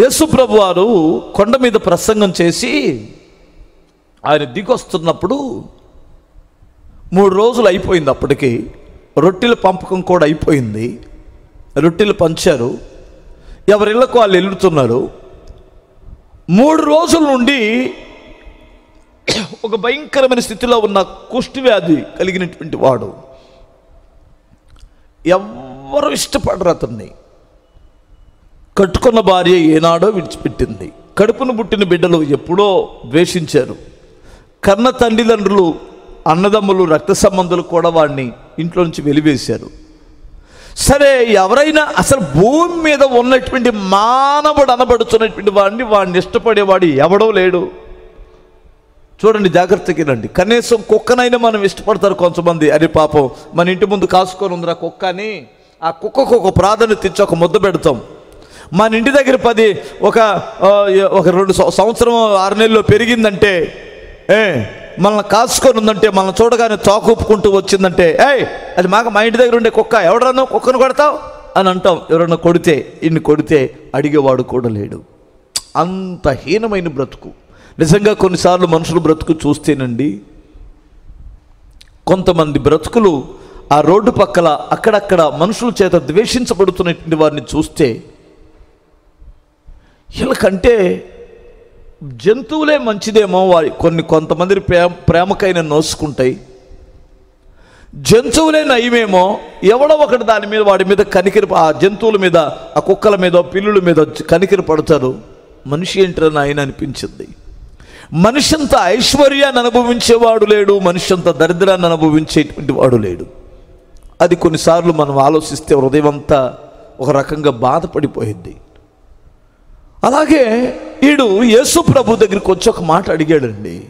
యేసుప్రభు వారు కొండ మీద ప్రసంగం చేసి ఆయన దిగొస్తున్నప్పుడు మూడు రోజులు అయిపోయింది అప్పటికి. రొట్టెల పంపకం కూడా అయిపోయింది. రొట్టెలు పంచారు. ఎవరిళ్ళకు వాళ్ళు వెళ్ళుతున్నారు మూడు రోజుల నుండి ఒక భయంకరమైన స్థితిలో ఉన్న కుష్టి వ్యాధి కలిగినటువంటి వాడు. ఎవ్వరు ఇష్టపడరు అతన్ని. కట్టుకున్న భార్య ఏనాడో విడిచిపెట్టింది. కడుపును పుట్టిన బిడ్డలు ఎప్పుడో ద్వేషించారు. కన్న తల్లిదండ్రులు అన్నదమ్ములు రక్త సంబంధులు కూడా వాడిని ఇంట్లో నుంచి వెలివేశారు. సరే ఎవరైనా అసలు భూమి మీద ఉన్నటువంటి మానవుడు అనబడుతున్నటువంటి వాడిని వాడిని ఇష్టపడేవాడు ఎవడో లేడు. చూడండి జాగ్రత్తగా రండి కనీసం కుక్కనైనా మనం ఇష్టపడతారు కొంతమంది. అరే పాపం మన ఇంటి ముందు కాసుకొని ఉందిరా కుక్క అని. ఆ కుక్కకు ఒక ప్రాధాన్యత ఇచ్చి ఒక ముద్ద పెడతాం. మన ఇంటి దగ్గర పది ఒక ఒక రెండు సంవత్సరం ఆరు నెలల్లో పెరిగిందంటే ఏ మనల్ని కాసుకొని ఉందంటే మనల్ని చూడగానే తాకూపుకుంటూ వచ్చిందంటే ఏయ్ అది మాకు మా ఇంటి దగ్గర ఉండే కుక్క ఎవడన్నా కుక్కను కొడతావు? అని అంటాం. ఎవరన్నా కొడితే ఇన్ని కొడితే అడిగేవాడు కూడా లేడు. అంత హీనమైన బ్రతుకు. నిజంగా కొన్నిసార్లు మనుషులు బ్రతుకు చూస్తేనండి కొంతమంది బ్రతుకులు ఆ రోడ్డు పక్కల అక్కడక్కడ మనుషుల చేత ద్వేషించబడుతున్నటువంటి వారిని చూస్తే వీళ్ళకంటే జంతువులే మంచిదేమో వారి కొన్ని కొంతమంది ప్రేమ ప్రేమకైనా నోసుకుంటాయి. జంతువులే నయమేమో ఎవడో ఒకటి దాని మీద వాడి మీద కనికిరి ఆ జంతువుల మీద ఆ కుక్కల మీద పిల్లుల మీద కనికిరి పడతారు మనిషి ఏంటని ఆయన అనిపించింది? మనిషి అంత ఐశ్వర్యాన్ని అనుభవించేవాడు లేడు మనిషి అంత దరిద్రాన్ని అనుభవించేటువంటి వాడు లేడు. అది కొన్నిసార్లు మనం ఆలోచిస్తే హృదయం అంతా ఒక రకంగా బాధపడిపోయింది. అలాగే ఈడు యేసు ప్రభు దగ్గరికి వచ్చి ఒక మాట అడిగాడండి.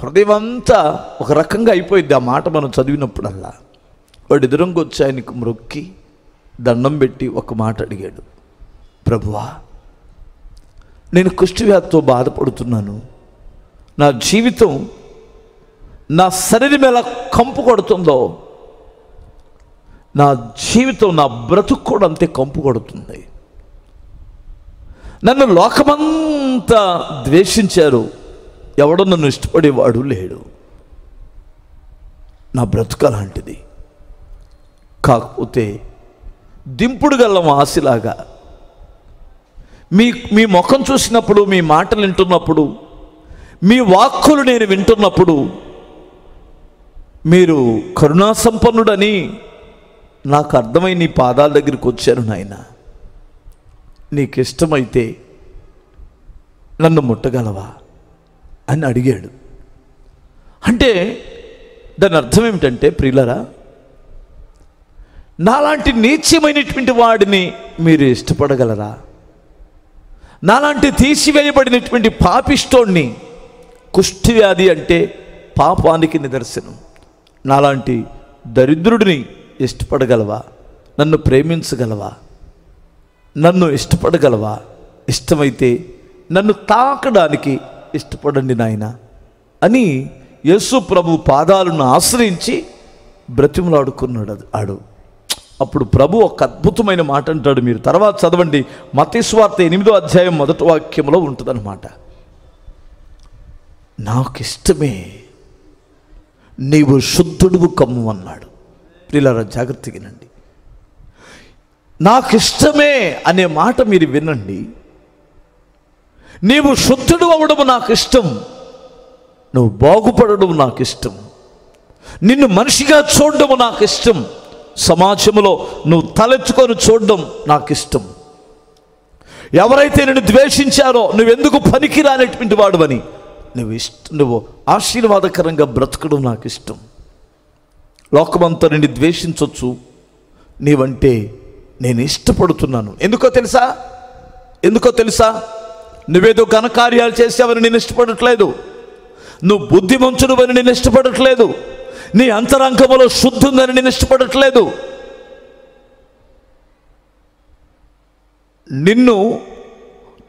హృదయం అంతా ఒక రకంగా అయిపోయింది ఆ మాట మనం చదివినప్పుడల్లా. వాడు ఎదురంగా వచ్చి ఆయనకు మొక్కి దండం పెట్టి ఒక మాట అడిగాడు. ప్రభువా నేను కుష్ఠవ్యాధితో బాధపడుతున్నాను. నా జీవితం నా శరీరం ఎలా కంపు కొడుతుందో నా జీవితం నా బ్రతుకు కూడా అంతే కంపు కొడుతుంది. నన్ను లోకమంతా ద్వేషించారు. ఎవడో నన్ను ఇష్టపడేవాడు లేడు. నా బ్రతుక లాంటిది. కాకపోతే దింపుడు గల్లం ఆశలాగా మీ మీ ముఖం చూసినప్పుడు మీ మాటలు వింటున్నప్పుడు మీ వాక్కులు నేను వింటున్నప్పుడు మీరు కరుణాసంపన్నుడని నాకు అర్థమై నీ పాదాల దగ్గరికి వచ్చాను నాయన. నీకు ఇష్టమైతే నన్ను ముట్టగలవా అని అడిగాడు. అంటే దాని అర్థం ఏమిటంటే ప్రియులరా నాలాంటి నీచ్యమైనటువంటి వాడిని మీరు ఇష్టపడగలరా? నాలాంటి తీసివేయబడినటువంటి పాపిష్టోణ్ణి కుష్ఠవ్యాధి అంటే పాపానికి నిదర్శనం. నాలాంటి దరిద్రుడిని ఇష్టపడగలవా? నన్ను ప్రేమించగలవా? నన్ను ఇష్టపడగలవా? ఇష్టమైతే నన్ను తాకడానికి ఇష్టపడండి నాయన అని యేసు ప్రభు పాదాలను ఆశ్రయించి బ్రతిమలాడుకున్నాడు అది- ఆడు. అప్పుడు ప్రభు ఒక అద్భుతమైన మాట అంటాడు మీరు. తర్వాత చదవండి. మతేశ్వార్త ఎనిమిదో అధ్యాయం మొదటి వాక్యంలో ఉంటుందన్నమాట. నాకిష్టమే నీవు శుద్ధుడువు కమ్ము అన్నాడు. ప్రియులారా నాకు ఇష్టమే అనే మాట మీరు వినండి. నీవు శుద్ధుడు అవ్వడం నాకు ఇష్టం నువ్వు బాగుపడడం నాకు ఇష్టం నిన్ను మనిషిగా చూడడం నాకు ఇష్టం సమాజంలో నువ్వు తలెత్తుకొని చూడడం నాకు ఇష్టం ఎవరైతే నిన్ను ద్వేషించారో నువ్వెందుకు పనికిరానటువంటి వాడువని నువ్వు ఇష్టం నువ్వు ఆశీర్వాదకరంగా బ్రతకడం నాకు ఇష్టం లోకమంతా నిన్ను ద్వేషించవచ్చు నీవంటే నేను ఇష్టపడుతున్నాను. ఎందుకో తెలుసా? ఎందుకో తెలుసా? నువ్వేదో ఘనకార్యాలు చేసావని నేను ఇష్టపడట్లేదు. నువ్వు బుద్ధిమంతుడువని నేను ఇష్టపడట్లేదు. నీ అంతరంగములో శుద్ధి ఉందని నేను ఇష్టపడట్లేదు. నిన్ను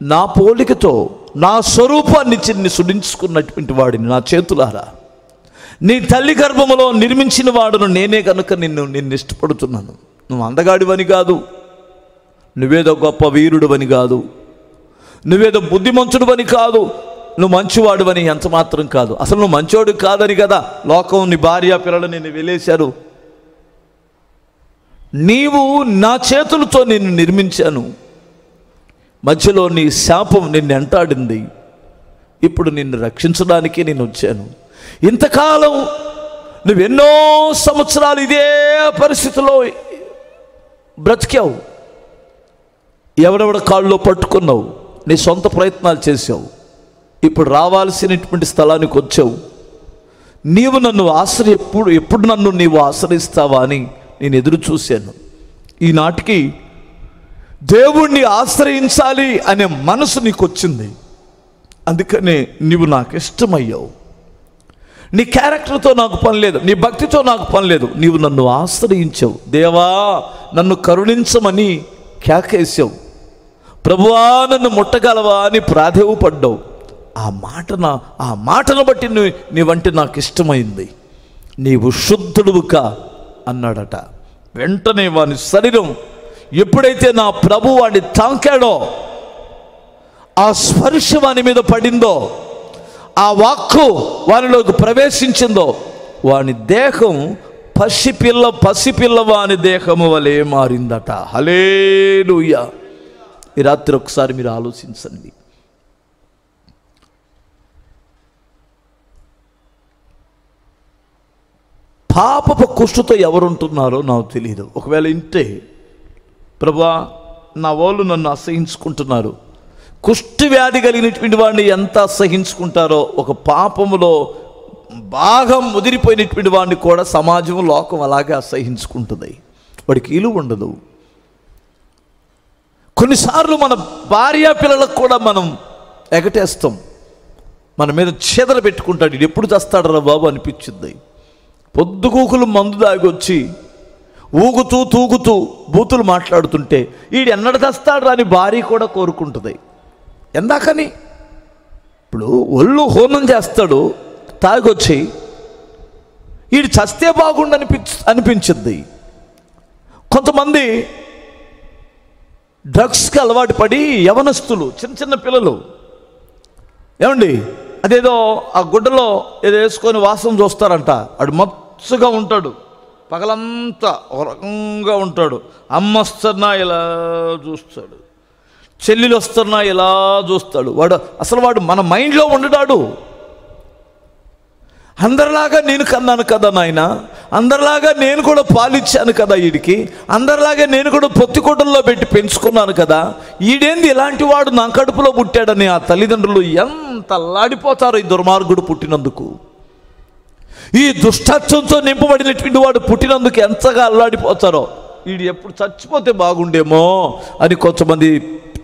నా పోలికతో నా స్వరూపాన్ని చిన్ని సుడించుకున్నటువంటి వాడిని నా చేతులారా. నీ తల్లి గర్భములో నిర్మించిన వాడును నేనే కనుక నిన్ను నిన్ను ఇష్టపడుతున్నాను. నువ్వు అందగాడివని కాదు. నువ్వేదో గొప్ప వీరుడువని కాదు. నువ్వేదో బుద్ధిమంతుడువని కాదు. నువ్వు మంచివాడువని ఎంత మాత్రం కాదు. అసలు నువ్వు మంచివాడు కాదని కదా లోకం నీ భార్య పిల్లలు నిన్ను వెళ్ళేశారు నీవు నా చేతులతో నిన్ను నిర్మించాను. మధ్యలో నీ శాపం నిన్ను ఎంటాడింది. ఇప్పుడు నిన్ను రక్షించడానికి నేను వచ్చాను. ఇంతకాలం నువ్వెన్నో సంవత్సరాలు ఇదే పరిస్థితిలో బ్రతికావు. ఎవరెవడ కాళ్ళలో పట్టుకున్నావు. నీ సొంత ప్రయత్నాలు చేసావు ఇప్పుడు రావాల్సినటువంటి స్థలానికి వచ్చావు. నీవు నన్ను ఆశ్ర ఎప్పుడు ఎప్పుడు నన్ను నీవు ఆశ్రయిస్తావా అని నేను ఎదురు చూశాను. ఈనాటికి దేవుణ్ణి ఆశ్రయించాలి అనే మనసు నీకు వచ్చింది అందుకనే నీవు నాకు ఇష్టమయ్యావు నీ క్యారెక్టర్తో నాకు పని లేదు నీ భక్తితో నాకు పని లేదు నీవు నన్ను ఆశ్రయించావు. దేవా నన్ను కరుణించమని కేకేసావు ప్రభువా నన్ను ముట్టగలవా అని ప్రాధేయపడ్డావు. ఆ మాటన ఆ మాటను బట్టి నీ నీవంటే నాకు ఇష్టమైంది. నీవు శుద్ధుడువుక అన్నాడట. వెంటనే వాని శరీరం ఎప్పుడైతే నా ప్రభు వాడిని తాకాడో ఆ స్పర్శ వాని మీద పడిందో ఆ వాక్కు వారిలోకి ప్రవేశించిందో వాని దేహం పసిపిల్ల పసిపిల్ల వాని దేహము వలె మారిందట. హలేలుయ్య ఈ రాత్రి ఒకసారి మీరు ఆలోచించండి. పాపపు కుష్టుతో ఎవరుంటున్నారో నాకు తెలియదు ఒకవేళ ఇంటే ప్రభా నా వాళ్ళు నన్ను అసహించుకుంటున్నారు. కుష్ఠవ్యాధి కలిగినటువంటి వాడిని ఎంత అసహించుకుంటారో ఒక పాపములో బాగా ముదిరిపోయినటువంటి వాడిని కూడా సమాజం లోకం అలాగే అసహించుకుంటుంది. వాడికి ఇలువ ఉండదు. కొన్నిసార్లు మన భార్య పిల్లలకు కూడా మనం ఎగటేస్తాం. మన మీద చేదలు పెట్టుకుంటాడు. ఇది ఎప్పుడు తెస్తాడరా బాబు అనిపించింది. పొద్దుగూకులు మందు దాగొచ్చి ఊగుతూ తూగుతూ బూతులు మాట్లాడుతుంటే ఈడు ఎన్నడ తెస్తాడు అని భార్య కూడా కోరుకుంటుంది. ఎందాకని? ఇప్పుడు ఒళ్ళు హోనం చేస్తాడు తాగొచ్చి వీడు చస్తే బాగుండు అనిపించ అనిపించింది కొంతమంది డ్రగ్స్కి అలవాటు పడి యవనస్తులు చిన్న చిన్న పిల్లలు. ఏమండి? అదేదో ఆ గుడ్డలో ఏదో వేసుకొని వాసన చూస్తారంట. వాడు మత్సుగా ఉంటాడు. పగలంతా ఒక రకంగా ఉంటాడు. అమ్మస్తున్నా ఇలా చూస్తాడు. చెల్లెలు వస్తున్నా ఇలా చూస్తాడు? వాడు అసలు వాడు మన మైండ్లో ఉండడాడు అందరిలాగా నేను కన్నాను కదా నాయన? అందరిలాగా నేను కూడా పాలిచ్చాను కదా వీడికి అందరిలాగా నేను కూడా పొత్తికొట్టల్లో పెట్టి పెంచుకున్నాను కదా? ఈడేంది ఇలాంటి వాడు నా కడుపులో పుట్టాడని ఆ తల్లిదండ్రులు ఎంత అల్లాడిపోతారో ఈ దుర్మార్గుడు పుట్టినందుకు. ఈ దుష్టత్వంతో నింపబడినటువంటి వాడు పుట్టినందుకు ఎంతగా అల్లాడిపోతారో? వీడు ఎప్పుడు చచ్చిపోతే బాగుండేమో అని కొంతమంది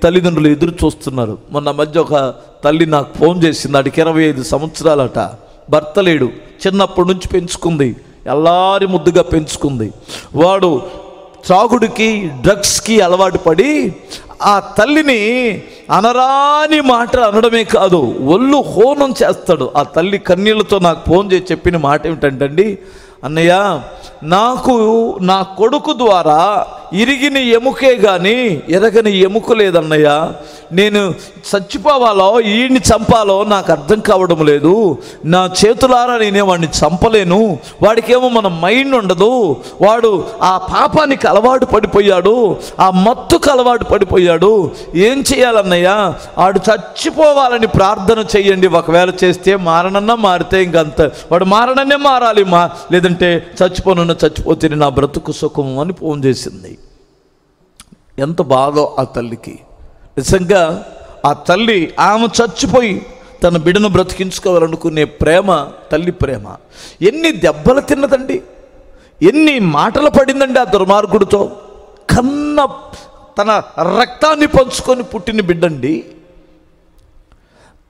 తల్లిదండ్రులు ఎదురు చూస్తున్నారు. మొన్న మధ్య ఒక తల్లి నాకు ఫోన్ చేసింది అడికి ఇరవై ఐదు సంవత్సరాలట. భర్త లేడు చిన్నప్పటి నుంచి పెంచుకుంది ఎల్లారి ముద్దుగా పెంచుకుంది. వాడు త్రాగుడికి డ్రగ్స్కి అలవాటు పడి ఆ తల్లిని అనరాని మాటలు అనడమే కాదు ఒళ్ళు హోనం చేస్తాడు. ఆ తల్లి కన్నీళ్ళతో నాకు ఫోన్ చేసి చెప్పిన మాట ఏమిటంటండి అన్నయ్య నాకు నా కొడుకు ద్వారా ఇరిగిన ఎముకే కానీ ఎరగని ఎముక లేదన్నయ్యా. నేను చచ్చిపోవాలో ఈయన్ని చంపాలో నాకు అర్థం కావడం లేదు. నా చేతులారా నేనే వాడిని చంపలేను. వాడికేమో మన మైండ్ ఉండదు. వాడు ఆ పాపానికి అలవాటు పడిపోయాడు. ఆ మత్తుకు అలవాటు పడిపోయాడు. ఏం చేయాలన్నయ్యా? వాడు చచ్చిపోవాలని ప్రార్థన చేయండి. ఒకవేళ చేస్తే మారనన్నా మారితే ఇంకంత వాడు మారననే మారాలి మా లేదంటే చచ్చిపోనున్న చచ్చిపోతే నా బ్రతుకు సుఖం అని ఫోన్ చేసింది. ఎంత బాధో ఆ తల్లికి. నిజంగా ఆ తల్లి ఆమె చచ్చిపోయి తన బిడ్డను బ్రతికించుకోవాలనుకునే ప్రేమ తల్లి ప్రేమ. ఎన్ని దెబ్బలు తిన్నదండి. ఎన్ని మాటలు పడిందండి ఆ దుర్మార్గుడితో. కన్న తన రక్తాన్ని పంచుకొని పుట్టిన బిడ్డండి.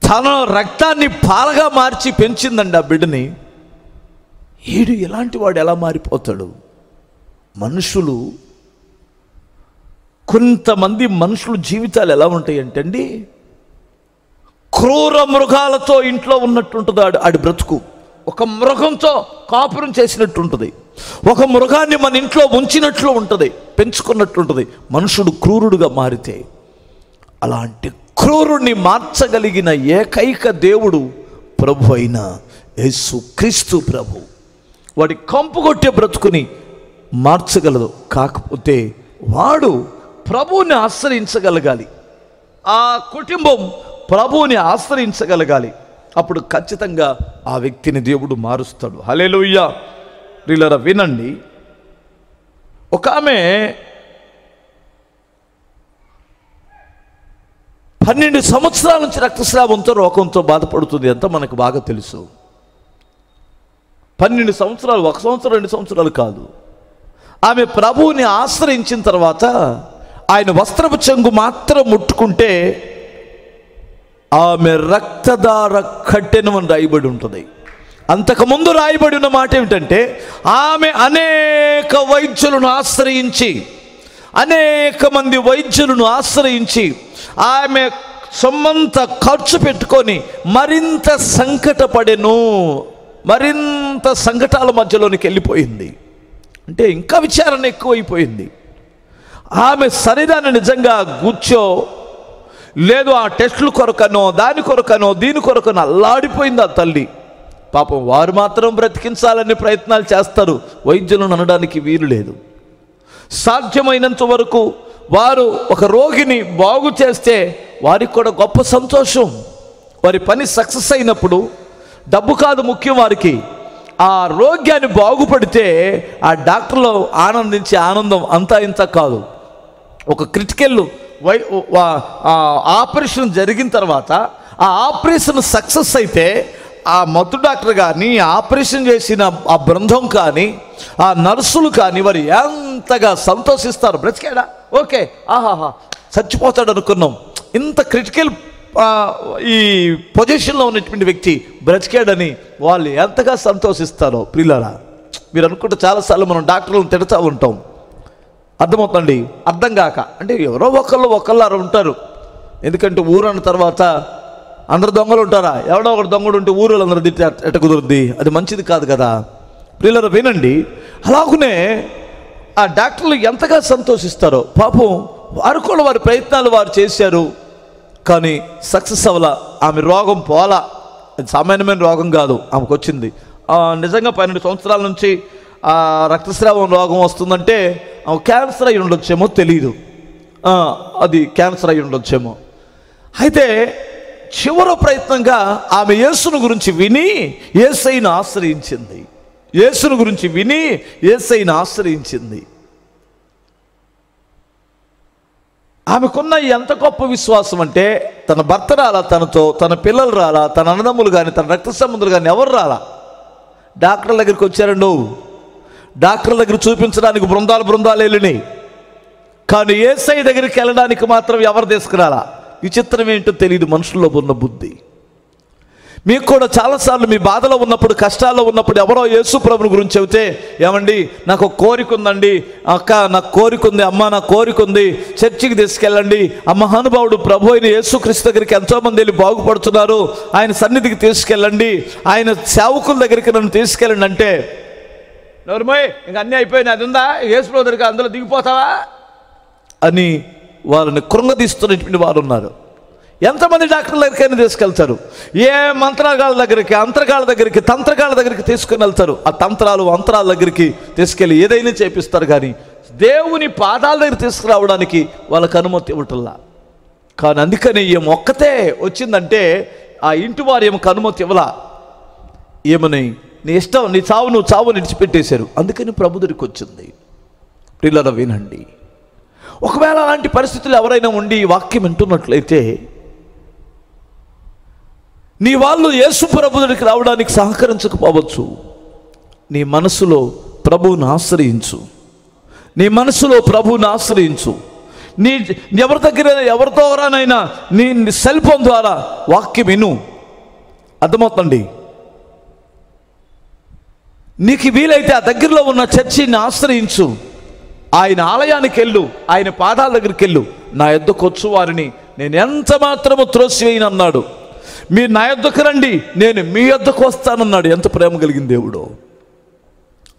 తన రక్తాన్ని పాలగా మార్చి పెంచిందండి ఆ బిడ్డని. ఏడు ఎలాంటి వాడు ఎలా మారిపోతాడు? మనుషులు కొంతమంది మనుషుల జీవితాలు ఎలా ఉంటాయి అంటే అండి క్రూర మృగాలతో ఇంట్లో ఉన్నట్టుంటుంది ఆడు ఆడి బ్రతుకు. ఒక మృగంతో కాపురం చేసినట్టు ఉంటుంది ఒక మృగాన్ని మన ఇంట్లో ఉంచినట్లు ఉంటుంది పెంచుకున్నట్టు ఉంటుంది మనుషుడు క్రూరుడుగా మారితే అలాంటి క్రూరుణ్ణి మార్చగలిగిన ఏకైక దేవుడు ప్రభు అయిన యేసు క్రీస్తు ప్రభు. వాడి కంపు కొట్టే బ్రతుకుని మార్చగలదు కాకపోతే వాడు ప్రభువుని ఆశ్రయించగలగాలి. ఆ కుటుంబం ప్రభువుని ఆశ్రయించగలగాలి. అప్పుడు ఖచ్చితంగా ఆ వ్యక్తిని దేవుడు మారుస్తాడు. హలేలుయ్యా రీలరా వినండి. ఒక ఆమె పన్నెండు సంవత్సరాల నుంచి రక్తస్రావంతో రోగంతో బాధపడుతుంది అంత మనకు బాగా తెలుసు. పన్నెండు సంవత్సరాలు ఒక సంవత్సరం రెండు సంవత్సరాలు కాదు. ఆమె ప్రభువుని ఆశ్రయించిన తర్వాత ఆయన వస్త్రపు చెంగు మాత్రం ముట్టుకుంటే ఆమె రక్తదార కట్టెను అని రాయబడి ఉంటుంది. అంతకుముందు రాయబడి ఉన్న మాట ఏమిటంటే ఆమె అనేక వైద్యులను ఆశ్రయించి అనేక మంది వైద్యులను ఆశ్రయించి ఆమె సొమ్మంత ఖర్చు పెట్టుకొని మరింత సంకటపడెను మరింత సంకటాల మధ్యలోనికి వెళ్ళిపోయింది. అంటే ఇంకా విచారణ ఎక్కువైపోయింది. ఆమె శరీరాన్ని నిజంగా కూర్చో. లేదు ఆ టెస్టుల కొరకనో దాని కొరకనో దీని కొరకనో అల్లాడిపోయింది ఆ తల్లి. పాపం వారు మాత్రం బ్రతికించాలని ప్రయత్నాలు చేస్తారు. వైద్యులను అనడానికి వీలు లేదు. సాధ్యమైనంత వరకు వారు ఒక రోగిని బాగు చేస్తే వారికి కూడా గొప్ప సంతోషం. వారి పని సక్సెస్ అయినప్పుడు డబ్బు కాదు ముఖ్యం వారికి. ఆ రోగ్యాన్ని బాగుపడితే ఆ డాక్టర్లు ఆనందించే ఆనందం అంతా ఇంత కాదు. ఒక క్రిటికల్ వై ఆపరేషన్ జరిగిన తర్వాత ఆ ఆపరేషన్ సక్సెస్ అయితే ఆ మత్తు డాక్టర్ కానీ ఆపరేషన్ చేసిన ఆ బృందం కానీ ఆ నర్సులు కానీ వారు ఎంతగా సంతోషిస్తారు? బ్రతికాడా? ఓకే ఆహాహా చచ్చిపోతాడు అనుకున్నాం. ఇంత క్రిటికల్ ఈ పొజిషన్లో ఉన్నటువంటి వ్యక్తి బ్రతికాడని వాళ్ళు ఎంతగా సంతోషిస్తారో ప్రియులారా? మీరు అనుకుంటే చాలాసార్లు మనం డాక్టర్లను తిడతా ఉంటాం. అర్థమవుతుంది అర్థం కాక. అంటే ఎవరో ఒకళ్ళు ఒకళ్ళు ఉంటారు. ఎందుకంటే ఊరు అన్న తర్వాత అందరు దొంగలు ఉంటారా? ఎవడో ఒకడు దొంగడు ఉంటే ఊరు అందరూ తిట్టి ఎట్ట- కుదురుద్ది. అది మంచిది కాదు కదా. పిల్లలు వినండి. అలాగనే ఆ డాక్టర్లు ఎంతగా సంతోషిస్తారో. పాపం వారు కూడా వారి ప్రయత్నాలు వారు చేశారు. కానీ సక్సెస్ అవ్వాల. ఆమె రోగం పోలా. అది సామాన్యమైన రోగం కాదు. ఆమెకు వచ్చింది. నిజంగా పన్నెండు సంవత్సరాల నుంచి రక్తస్రావం రోగం వస్తుందంటే క్యాన్సర్ అయి ఉండొచ్చేమో తెలియదు అది క్యాన్సర్ అయి ఉండొచ్చేమో. అయితే చివరి ప్రయత్నంగా ఆమె యేసును గురించి విని ఏసైను ఆశ్రయించింది. యేసును గురించి విని ఏసైను ఆశ్రయించింది. ఆమెకున్న ఎంత గొప్ప విశ్వాసం అంటే తన భర్త రాలా తనతో తన పిల్లలు రాలా తన అన్నదమ్ములు కానీ తన రక్త సంబంధులు కానీ ఎవరు రాలా? డాక్టర్ల దగ్గరికి వచ్చారండు డాక్టర్ల దగ్గర చూపించడానికి బృందాలు బృందాలు వెళ్ళినాయి. కానీ ఏసై దగ్గరికి వెళ్ళడానికి మాత్రం ఎవరు తీసుకురాలా? విచిత్రం ఏంటో తెలియదు మనుషుల్లో ఉన్న బుద్ధి. మీకు కూడా చాలాసార్లు మీ బాధలో ఉన్నప్పుడు కష్టాల్లో ఉన్నప్పుడు ఎవరో యేసు ప్రభుని గురించి చెబితే ఏమండి నాకు ఒక కోరిక ఉందండి. అక్క నాకు కోరిక ఉంది అమ్మ నా కోరిక ఉంది. చర్చికి తీసుకెళ్ళండి. ఆ మహానుభావుడు ప్రభు అయిన యేసుక్రీస్తు దగ్గరికి ఎంతోమంది వెళ్ళి బాగుపడుతున్నారు. ఆయన సన్నిధికి తీసుకెళ్ళండి. ఆయన సేవకుల దగ్గరికి నన్ను తీసుకెళ్ళండి అంటే నోరుమోయ్ ఇంక అన్నీ అయిపోయినాయి. అది ఉందా? యేసు ప్రభు అందులో దిగిపోతావా? అని వారిని కృంగదీస్తున్నటువంటి వారు ఉన్నారు. ఎంతమంది డాక్టర్ల దగ్గరికైనా తీసుకెళ్తారు. ఏ మంత్రగాళ్ళ దగ్గరికి అంతరగాళ్ళ దగ్గరికి తంత్రగాల దగ్గరికి తీసుకుని వెళ్తారు. ఆ తంత్రాలు అంతరాల దగ్గరికి తీసుకెళ్ళి ఏదైనా చేపిస్తారు కానీ దేవుని పాదాల దగ్గర తీసుకురావడానికి వాళ్ళకి అనుమతి ఇవ్వటల్లా కానీ అందుకని ఈమె ఒక్కతే వచ్చిందంటే ఆ ఇంటి వారు ఏమకు అనుమతి ఇవ్వలా? ఏమని? నీ ఇష్టం నీ చావు నువ్వు చావు నిడిచిపెట్టేశారు. అందుకని ప్రభు దగ్గరికి వచ్చింది. పిల్లల వినండి. ఒకవేళ అలాంటి పరిస్థితులు ఎవరైనా ఉండి ఈ వాక్యం వింటున్నట్లయితే నీ వాళ్ళు యేసు ప్రభు దగ్గరికి రావడానికి సహకరించకపోవచ్చు. నీ మనసులో ప్రభువుని ఆశ్రయించు. నీ మనసులో ప్రభువుని ఆశ్రయించు. నీ ఎవరి దగ్గర ఎవరి నీ సెల్ ఫోన్ ద్వారా వాక్యం విను. అర్థమవుతుంది నీకు వీలైతే ఆ దగ్గరలో ఉన్న చర్చిని ఆశ్రయించు. ఆయన ఆలయానికి వెళ్ళు ఆయన పాదాల దగ్గరికి వెళ్ళు. నా యొద్దకు వచ్చు వారిని నేను ఎంత మాత్రము త్రోసివేయను అన్నాడు. మీరు నా యొద్దకు రండి నేను మీ యొద్దకు వస్తానన్నాడు. ఎంత ప్రేమ కలిగిన దేవుడు.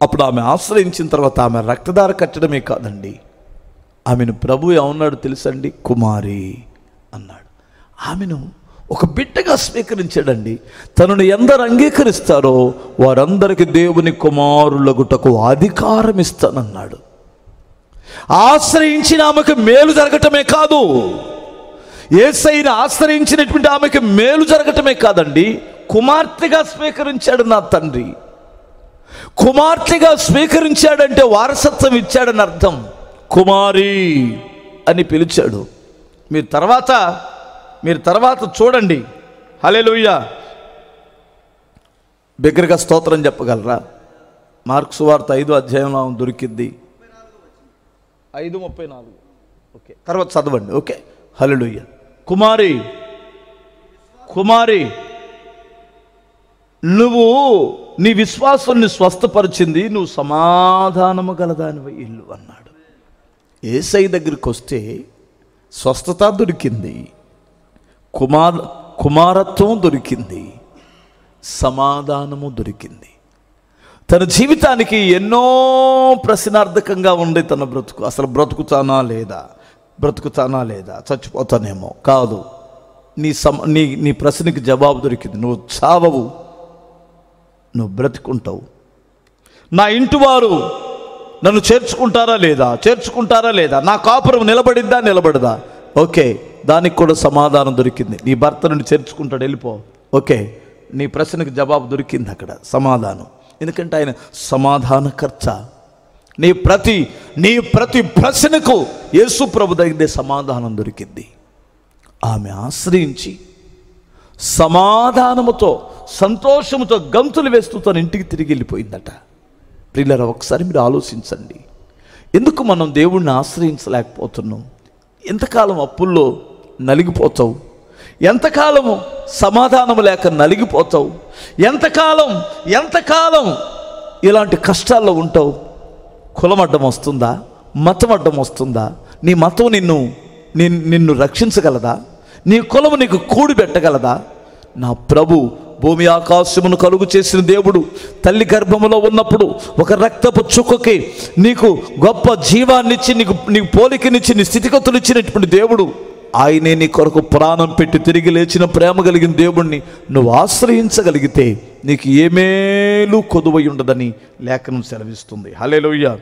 అప్పుడు ఆమె ఆశ్రయించిన తర్వాత ఆమె రక్తదార కట్టడమే కాదండి. ఆమెను ప్రభు ఏమన్నాడు తెలుసండి? కుమారి అన్నాడు. ఆమెను ఒక బిడ్డగా స్వీకరించాడండి. తనను ఎందరు అంగీకరిస్తారో వారందరికి దేవుని కుమారులగుటకు అధికారం ఇస్తానన్నాడు ఆశ్రయించిన ఆమెకు మేలు జరగటమే కాదు. ఏసైని ఆశ్రయించినటువంటి ఆమెకు మేలు జరగటమే కాదండి. కుమార్తెగా స్వీకరించాడు నా తండ్రి. కుమార్తెగా స్వీకరించాడంటే వారసత్వం ఇచ్చాడని అర్థం. కుమారి అని పిలిచాడు. మీరు తర్వాత మీరు తర్వాత చూడండి. హలెలుయ్య బిగ్గరగా స్తోత్రం చెప్పగలరా? మార్క్స్ వార్త ఐదు అధ్యాయంలో ఆమె దొరికింది ఐదు ముప్పై నాలుగు. ఓకే తర్వాత చదవండి. ఓకే హలెలుయ్య కుమారి కుమారి నువ్వు నీ విశ్వాసాన్ని స్వస్థపరిచింది నువ్వు సమాధానము గలదానివి ఇల్లు అన్నాడు. ఏసై దగ్గరికి వస్తే స్వస్థత దొరికింది. కుమార్ కుమారత్వం దొరికింది సమాధానము దొరికింది. తన జీవితానికి ఎన్నో ప్రశ్నార్థకంగా ఉండే తన బ్రతుకు. అసలు బ్రతుకుతానా లేదా? బ్రతుకుతానా లేదా? చచ్చిపోతానేమో. కాదు. నీ సమ నీ నీ ప్రశ్నకి జవాబు దొరికింది. నువ్వు చావవు. నువ్వు బ్రతుకుంటావు. నా ఇంటివారు నన్ను చేర్చుకుంటారా లేదా? చేర్చుకుంటారా లేదా? నా కాపురం నిలబడిద్దా? నిలబడదా? ఓకే. దానికి కూడా సమాధానం దొరికింది. నీ భర్త నుండి చేర్చుకుంటాడు వెళ్ళిపో. ఓకే నీ ప్రశ్నకి జవాబు దొరికింది అక్కడ సమాధానం. ఎందుకంటే ఆయన సమాధానకర్త. నీ ప్రతి నీ ప్రతి ప్రశ్నకు యేసు ప్రభు దగ్గరే సమాధానం దొరికింది. ఆమె ఆశ్రయించి సమాధానముతో సంతోషముతో గంతులు వేస్తూ తన ఇంటికి తిరిగి వెళ్ళిపోయిందట. ప్రిల్లర ఒకసారి మీరు ఆలోచించండి. ఎందుకు మనం దేవుణ్ణి ఆశ్రయించలేకపోతున్నాం? ఎంతకాలం అప్పుల్లో నలిగిపోతావు. ఎంతకాలము సమాధానం లేక నలిగిపోతావు? ఎంతకాలం ఎంతకాలం ఇలాంటి కష్టాల్లో ఉంటావు? కులం అడ్డం వస్తుందా? మతం అడ్డం వస్తుందా? నీ మతం నిన్ను నిన్- నిన్ను రక్షించగలదా? నీ కులము నీకు కూడి పెట్టగలదా? నా ప్రభు భూమి ఆకాశమును కలుగు చేసిన దేవుడు తల్లి గర్భములో ఉన్నప్పుడు ఒక రక్తపు చుక్కకి నీకు గొప్ప జీవాన్నిచ్చి నీకు నీకు పోలికనిచ్చి నీ స్థితిగతులు ఇచ్చినటువంటి దేవుడు ఆయనే నీ కొరకు ప్రాణం పెట్టి తిరిగి లేచిన ప్రేమ కలిగిన దేవుణ్ణి నువ్వు ఆశ్రయించగలిగితే నీకు ఏమేలు కొదువై ఉండదని లేఖనం సెలవిస్తుంది. హలేలోయ్య